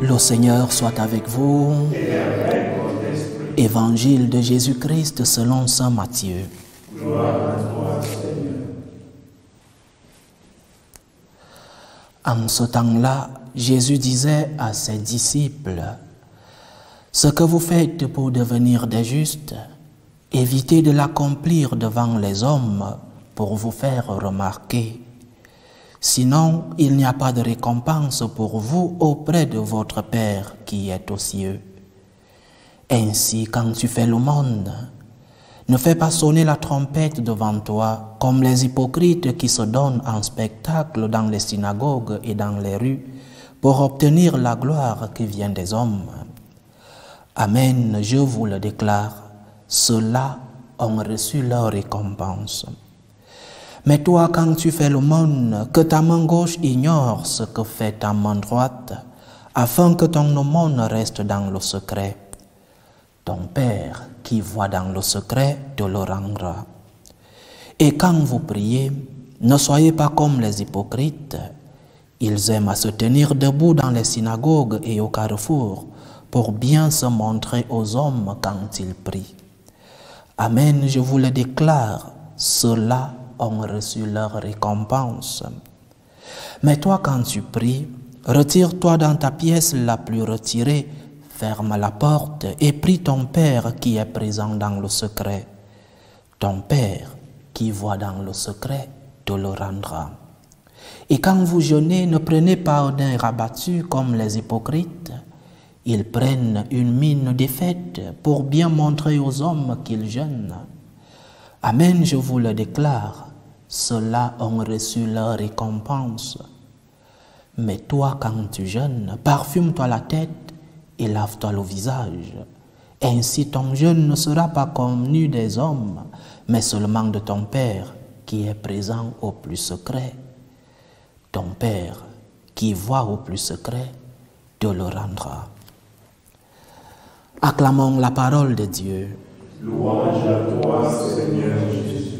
Le Seigneur soit avec vous. Évangile de Jésus-Christ selon Saint Matthieu. En ce temps-là, Jésus disait à ses disciples, Ce que vous faites pour devenir des justes, évitez de l'accomplir devant les hommes pour vous faire remarquer. Sinon, il n'y a pas de récompense pour vous auprès de votre Père qui est aux cieux. Ainsi, quand tu fais le monde, ne fais pas sonner la trompette devant toi comme les hypocrites qui se donnent en spectacle dans les synagogues et dans les rues pour obtenir la gloire qui vient des hommes. Amen, je vous le déclare, ceux-là ont reçu leur récompense. Mais toi, quand tu fais monde, que ta main gauche ignore ce que fait ta main droite, afin que ton aumône reste dans le secret. Ton Père qui voit dans le secret te le rendra. Et quand vous priez, ne soyez pas comme les hypocrites. Ils aiment à se tenir debout dans les synagogues et au carrefour pour bien se montrer aux hommes quand ils prient. Amen, je vous le déclare, ceux-là ont reçu leur récompense. Mais toi, quand tu pries, retire-toi dans ta pièce la plus retirée, ferme la porte et prie ton Père qui est présent dans le secret. Ton Père qui voit dans le secret te le rendra. Et quand vous jeûnez, ne prenez pas d'un rabattu comme les hypocrites. Ils prennent une mine défaite pour bien montrer aux hommes qu'ils jeûnent. Amen, je vous le déclare, ceux-là ont reçu leur récompense. Mais toi, quand tu jeûnes, parfume-toi la tête et lave-toi le visage. Ainsi ton jeûne ne sera pas connu des hommes, mais seulement de ton Père qui est présent au plus secret. Ton Père qui voit au plus secret te le rendra. Acclamons la parole de Dieu. À Seigneur Jésus.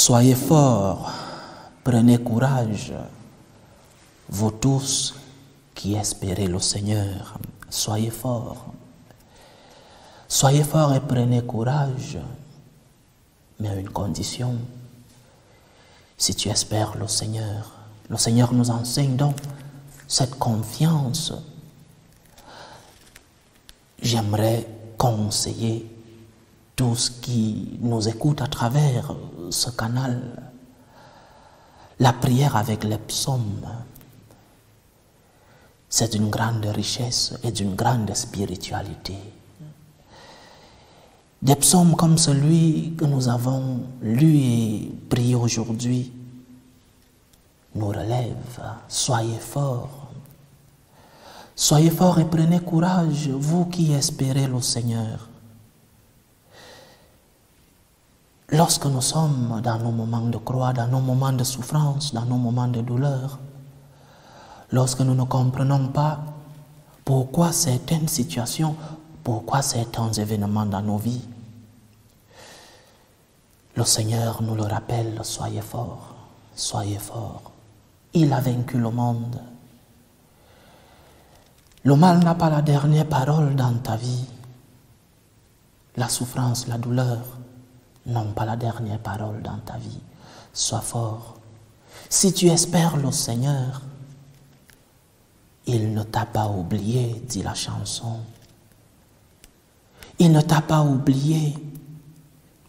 Soyez forts, prenez courage, vous tous qui espérez le Seigneur, soyez forts. Soyez forts et prenez courage, mais à une condition. Si tu espères le Seigneur, le Seigneur nous enseigne donc cette confiance. J'aimerais conseiller tous qui nous écoutent à travers ce canal la prière avec les psaumes. C'est d'une grande richesse et d'une grande spiritualité. Des psaumes comme celui que nous avons lu et prié aujourd'hui nous relèvent. Soyez forts. Soyez forts et prenez courage, vous qui espérez le Seigneur. Lorsque nous sommes dans nos moments de croix, dans nos moments de souffrance, dans nos moments de douleur, lorsque nous ne comprenons pas pourquoi certaines situations, pourquoi certains événements dans nos vies, le Seigneur nous le rappelle, soyez forts, soyez forts. Il a vaincu le monde. Le mal n'a pas la dernière parole dans ta vie. La souffrance, la douleur n'ont pas la dernière parole dans ta vie. Sois fort. Si tu espères le Seigneur, il ne t'a pas oublié, dit la chanson. Il ne t'a pas oublié.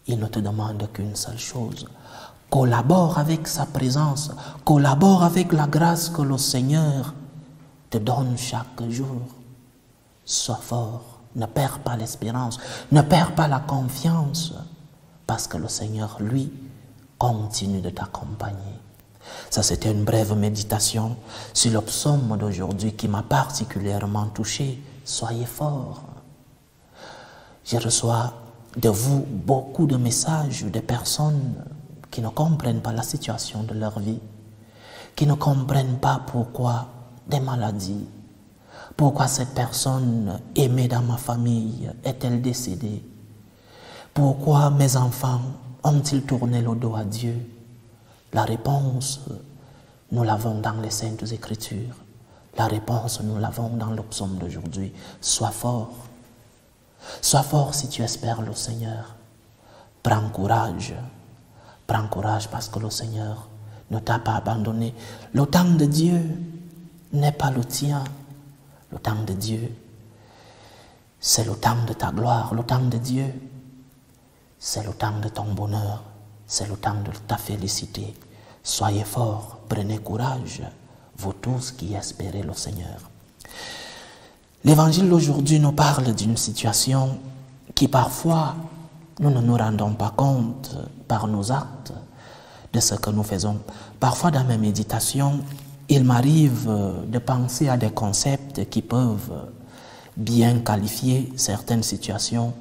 Il ne te demande qu'une seule chose. Collabore avec sa présence, collabore avec la grâce que le Seigneur te donne chaque jour. Sois fort, ne perds pas l'espérance, ne perds pas la confiance, parce que le Seigneur, lui, continue de t'accompagner. Ça, c'était une brève méditation sur le psaume d'aujourd'hui qui m'a particulièrement touché. Soyez forts. Je reçois de vous beaucoup de messages de personnes qui ne comprennent pas la situation de leur vie, qui ne comprennent pas pourquoi des maladies, pourquoi cette personne aimée dans ma famille est-elle décédée, pourquoi mes enfants ont-ils tourné le dos à Dieu? La réponse Nous l'avons dans les Saintes Écritures. La réponse, nous l'avons dans le d'aujourd'hui. Sois fort. Sois fort si tu espères le Seigneur. Prends courage. Prends courage parce que le Seigneur ne t'a pas abandonné. Le temps de Dieu n'est pas le tien. Le temps de Dieu, c'est le temps de ta gloire. Le temps de Dieu, c'est le temps de ton bonheur. C'est le temps de ta félicité. Soyez forts, prenez courage, vous tous qui espérez le Seigneur. L'évangile d'aujourd'hui nous parle d'une situation qui parfois nous ne nous rendons pas compte par nos actes de ce que nous faisons. Parfois dans mes méditations, il m'arrive de penser à des concepts qui peuvent bien qualifier certaines situations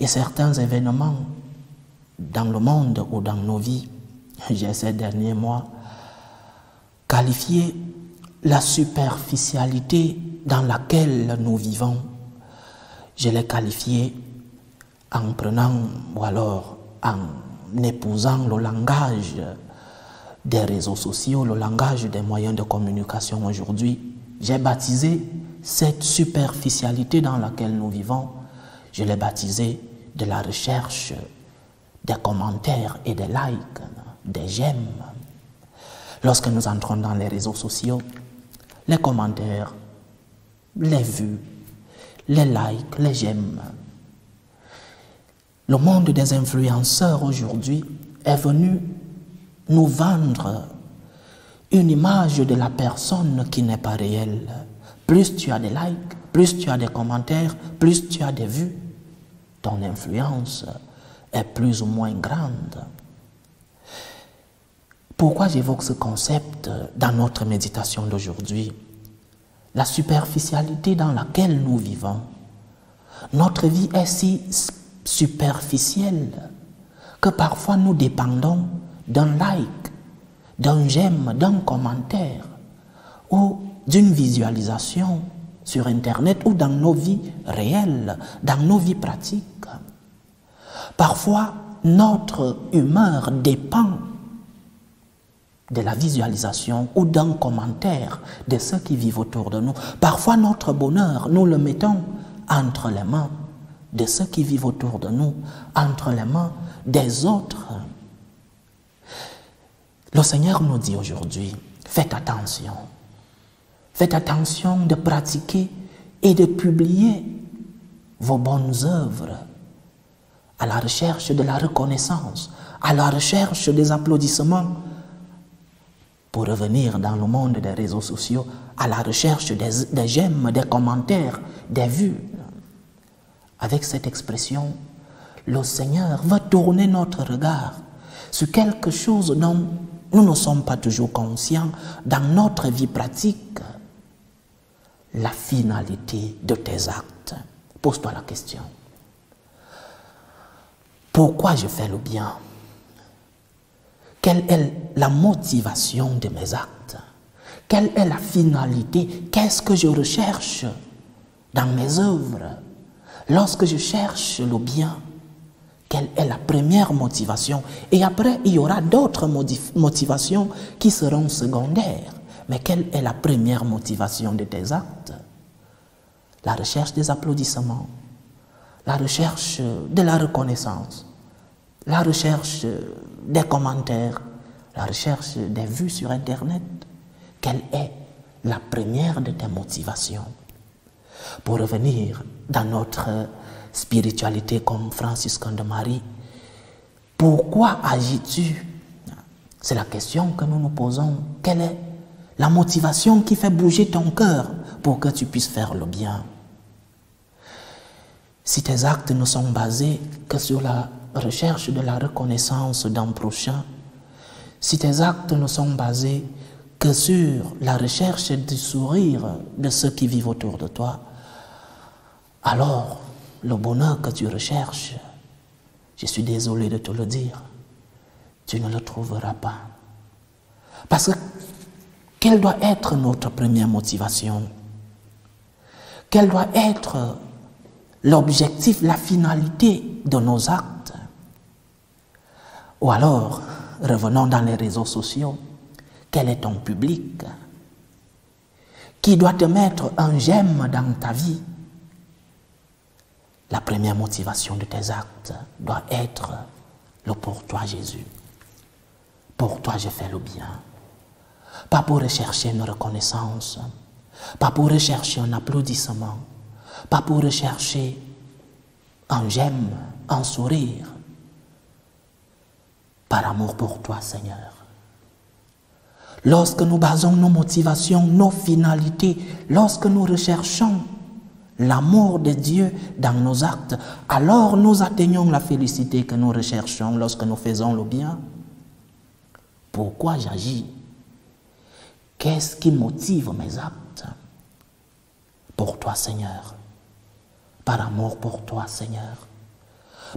et certains événements dans le monde ou dans nos vies. J'ai ces derniers mois qualifié la superficialité dans laquelle nous vivons. Je l'ai qualifié en prenant ou alors en épousant le langage des réseaux sociaux, le langage des moyens de communication aujourd'hui. J'ai baptisé cette superficialité dans laquelle nous vivons, je l'ai baptisé de la recherche des commentaires et des likes, des j'aime. Lorsque nous entrons dans les réseaux sociaux, les commentaires, les vues, les likes, les j'aime. Le monde des influenceurs aujourd'hui est venu nous vendre une image de la personne qui n'est pas réelle. Plus tu as des likes, plus tu as des commentaires, plus tu as des vues, ton influence est plus ou moins grande. Pourquoi j'évoque ce concept dans notre méditation d'aujourd'hui? La superficialité dans laquelle nous vivons. Notre vie est si superficielle que parfois nous dépendons d'un like, d'un j'aime, d'un commentaire ou d'une visualisation sur Internet ou dans nos vies réelles, dans nos vies pratiques. Parfois, notre humeur dépend de la visualisation ou d'un commentaire de ceux qui vivent autour de nous. Parfois, notre bonheur, nous le mettons entre les mains de ceux qui vivent autour de nous, entre les mains des autres. Le Seigneur nous dit aujourd'hui, faites attention. Faites attention de pratiquer et de publier vos bonnes œuvres à la recherche de la reconnaissance, à la recherche des applaudissements, pour revenir dans le monde des réseaux sociaux, à la recherche des, j'aime, des commentaires, des vues. Avec cette expression, le Seigneur va tourner notre regard sur quelque chose dont nous ne sommes pas toujours conscients dans notre vie pratique. La finalité de tes actes. Pose-toi la question. Pourquoi je fais le bien? Quelle est la motivation de mes actes? Quelle est la finalité? Qu'est-ce que je recherche dans mes œuvres? Lorsque je cherche le bien, quelle est la première motivation? Et après, il y aura d'autres motivations qui seront secondaires. Mais quelle est la première motivation de tes actes? La recherche des applaudissements, la recherche de la reconnaissance, la recherche des commentaires, la recherche des vues sur Internet. Quelle est la première de tes motivations? Pour revenir dans notre spiritualité comme franciscain de Marie, pourquoi agis-tu? C'est la question que nous nous posons. Quelle est la motivation qui fait bouger ton cœur pour que tu puisses faire le bien? Si tes actes ne sont basés que sur la recherche de la reconnaissance d'un prochain, si tes actes ne sont basés que sur la recherche du sourire de ceux qui vivent autour de toi, alors le bonheur que tu recherches, je suis désolé de te le dire, tu ne le trouveras pas. Parce que quelle doit être notre première motivation? Quel doit être l'objectif, la finalité de nos actes? Ou alors, revenons dans les réseaux sociaux, Quel est ton public Qui doit te mettre un j'aime dans ta vie? La première motivation de tes actes doit être le pour toi Jésus. Pour toi je fais le bien. Pas pour rechercher une reconnaissance, pas pour rechercher un applaudissement, pas pour rechercher un j'aime, un sourire, par amour pour toi Seigneur. Lorsque nous basons nos motivations, nos finalités, lorsque nous recherchons l'amour de Dieu dans nos actes, alors nous atteignons la félicité que nous recherchons lorsque nous faisons le bien. Pourquoi j'agis? Qu'est-ce qui motive mes actes Pour toi Seigneur? Par amour pour toi Seigneur.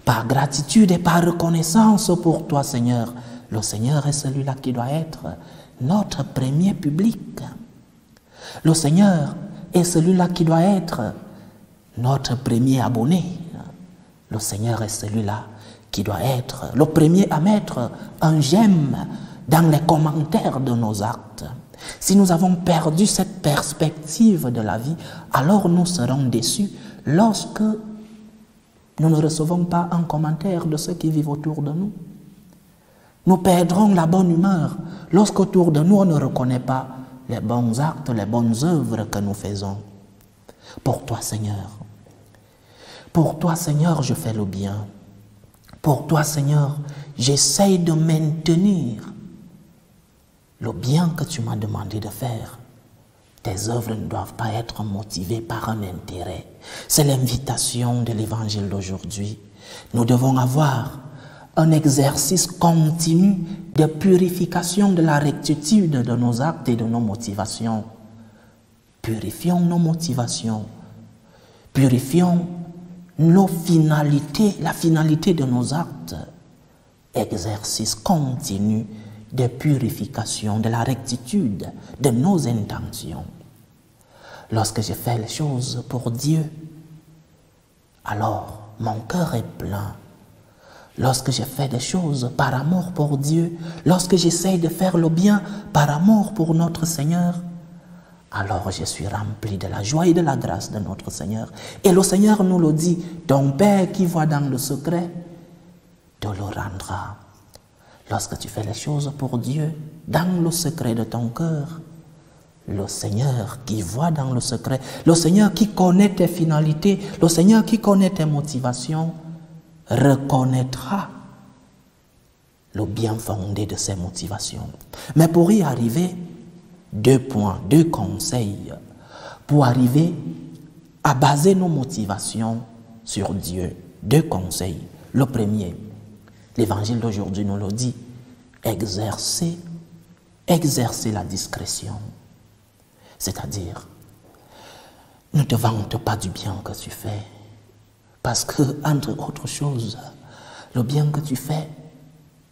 Par gratitude et par reconnaissance pour toi Seigneur. Le Seigneur est celui-là qui doit être notre premier public. Le Seigneur est celui-là qui doit être notre premier abonné. Le Seigneur est celui-là qui doit être le premier à mettre un j'aime dans les commentaires de nos actes. Si nous avons perdu cette perspective de la vie, alors nous serons déçus lorsque nous ne recevons pas un commentaire de ceux qui vivent autour de nous. Nous perdrons la bonne humeur lorsqu'autour de nous on ne reconnaît pas les bons actes, les bonnes œuvres que nous faisons. Pour toi, Seigneur. Pour toi, Seigneur, je fais le bien. Pour toi, Seigneur, j'essaye de maintenir le bien que tu m'as demandé de faire. Tes œuvres ne doivent pas être motivées par un intérêt. C'est l'invitation de l'évangile d'aujourd'hui. Nous devons avoir un exercice continu de purification de la rectitude de nos actes et de nos motivations. Purifions nos motivations. Purifions nos finalités, la finalité de nos actes. Exercice continu de purification de la rectitude de nos intentions. Lorsque je fais les choses pour Dieu, alors mon cœur est plein lorsque je fais des choses par amour pour Dieu, lorsque j'essaye de faire le bien par amour pour notre Seigneur, alors je suis rempli de la joie et de la grâce de notre Seigneur. Et le Seigneur nous le dit, ton Père qui voit dans le secret, te le rendra. Lorsque tu fais les choses pour Dieu, dans le secret de ton cœur, le Seigneur qui voit dans le secret, le Seigneur qui connaît tes finalités, le Seigneur qui connaît tes motivations, reconnaîtra le bien fondé de ses motivations. Mais pour y arriver, deux points, deux conseils pour arriver à baser nos motivations sur Dieu. Deux conseils. Le premier, l'évangile d'aujourd'hui nous le dit, exercer, exercer la discrétion. C'est-à-dire, ne te vante pas du bien que tu fais, parce que, entre autres choses, le bien que tu fais,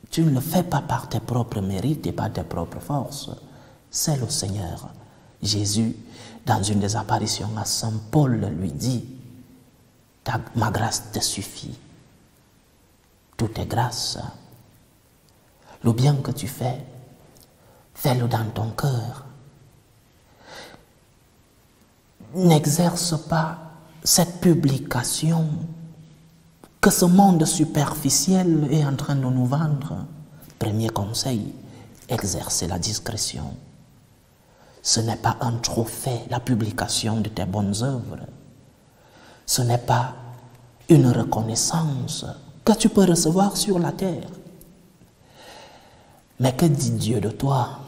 tu ne le fais pas par tes propres mérites et par tes propres forces. C'est le Seigneur. Jésus, dans une des apparitions à Saint Paul, lui dit, ma grâce te suffit. Tout est grâce. Le bien que tu fais, fais-le dans ton cœur. N'exerce pas cette publication que ce monde superficiel est en train de nous vendre. Premier conseil, exercer la discrétion. Ce n'est pas un trophée, la publication de tes bonnes œuvres. Ce n'est pas une reconnaissance que tu peux recevoir sur la terre. Mais que dit Dieu de toi?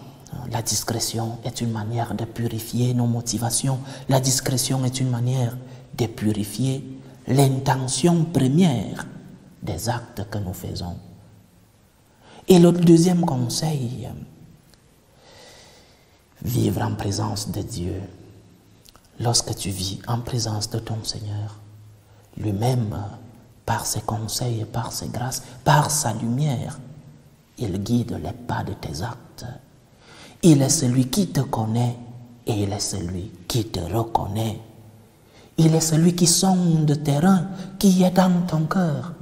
La discrétion est une manière de purifier nos motivations. La discrétion est une manière de purifier l'intention première des actes que nous faisons. Et le deuxième conseil, vivre en présence de Dieu. Lorsque tu vis en présence de ton Seigneur, lui-même, par ses conseils, par ses grâces, par sa lumière, il guide les pas de tes actes. Il est celui qui te connaît et il est celui qui te reconnaît. Il est celui qui sonde terrain, qui est dans ton cœur.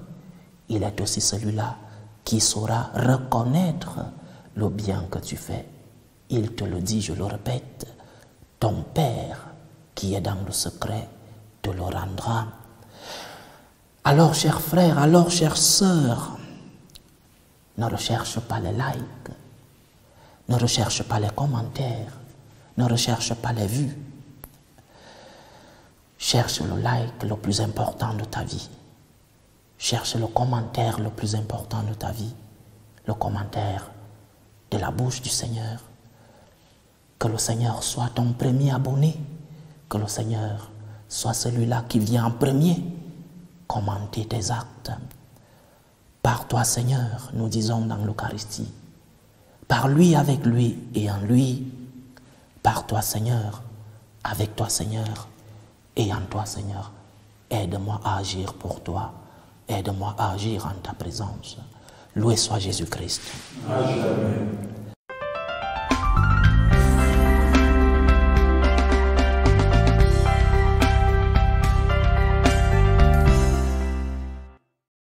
Il est aussi celui-là qui saura reconnaître le bien que tu fais. Il te le dit, je le répète, ton Père qui est dans le secret te le rendra. Alors, chers frères, alors, chères sœurs, ne recherche pas les likes, ne recherche pas les commentaires, ne recherche pas les vues. Cherche le like le plus important de ta vie. Cherche le commentaire le plus important de ta vie. Le commentaire de la bouche du Seigneur. Que le Seigneur soit ton premier abonné. Que le Seigneur soit celui-là qui vient en premier commenter tes actes. Par toi, Seigneur, nous disons dans l'Eucharistie. Par lui, avec lui et en lui. Par toi, Seigneur, avec toi, Seigneur, et en toi, Seigneur. Aide-moi à agir pour toi. Aide-moi à agir en ta présence. Loué soit Jésus-Christ.